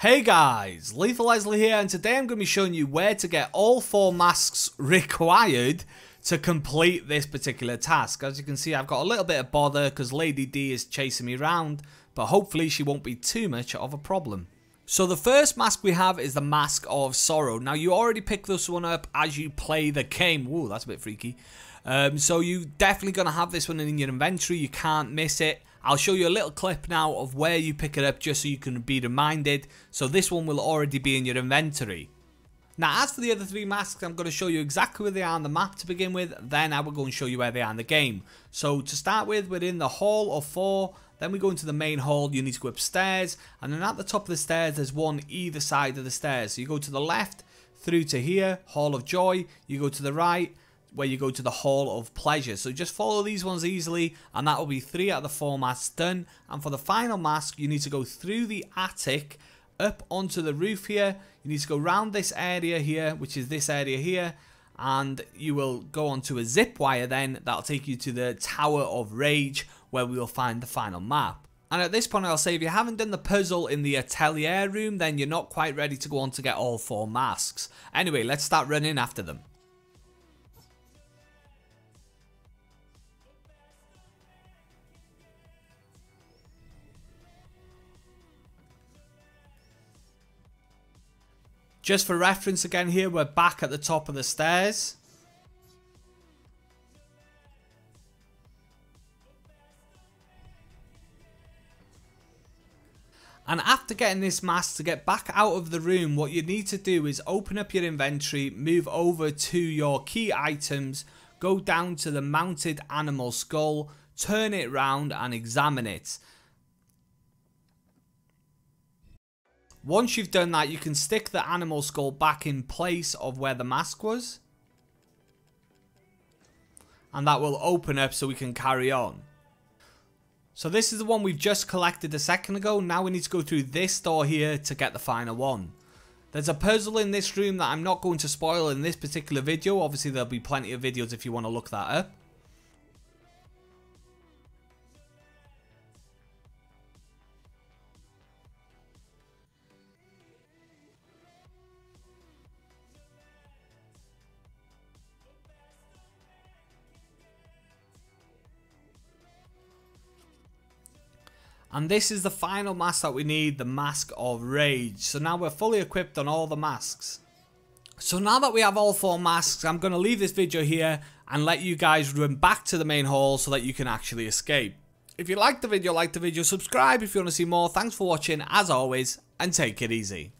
Hey guys, Lethal Leslie here and today I'm going to be showing you where to get all four masks required to complete this particular task. As you can see I've got a little bit of bother because Lady D is chasing me around but hopefully she won't be too much of a problem. So the first mask we have is the Mask of Sorrow. Now you already pick this one up as you play the game. Whoa, that's a bit freaky. Um, so you definitely going to have this one in your inventory. You can't miss it. I'll show you a little clip now of where you pick it up just so you can be reminded. So this one will already be in your inventory. Now as for the other three masks, I'm going to show you exactly where they are on the map to begin with. Then I will go and show you where they are in the game. So to start with, we're in the Hall of Four. Then we go into the main hall, you need to go upstairs. And then at the top of the stairs, there's one either side of the stairs. So you go to the left, through to here, Hall of Joy. You go to the right, where you go to the Hall of Pleasure. So just follow these ones easily and that will be three out of the four masks done. And for the final mask, you need to go through the attic up onto the roof here. You need to go around this area here, which is this area here. And you will go onto a zip wire then. That'll take you to the Tower of Rage where we will find the final map. And at this point I'll say if you haven't done the puzzle in the atelier room then you're not quite ready to go on to get all four masks. Anyway, let's start running after them. Just for reference again here, we're back at the top of the stairs. And after getting this mask to get back out of the room, what you need to do is open up your inventory, move over to your key items, go down to the mounted animal skull, turn it round and examine it. Once you've done that, you can stick the animal skull back in place of where the mask was. And that will open up so we can carry on. So this is the one we've just collected a second ago. Now we need to go through this door here to get the final one. There's a puzzle in this room that I'm not going to spoil in this particular video. Obviously there'll be plenty of videos if you want to look that up. And this is the final mask that we need, the Mask of Rage. So now we're fully equipped on all the masks. So now that we have all four masks, I'm going to leave this video here and let you guys run back to the main hall so that you can actually escape. If you liked the video, like the video, subscribe if you want to see more. Thanks for watching, as always, and take it easy.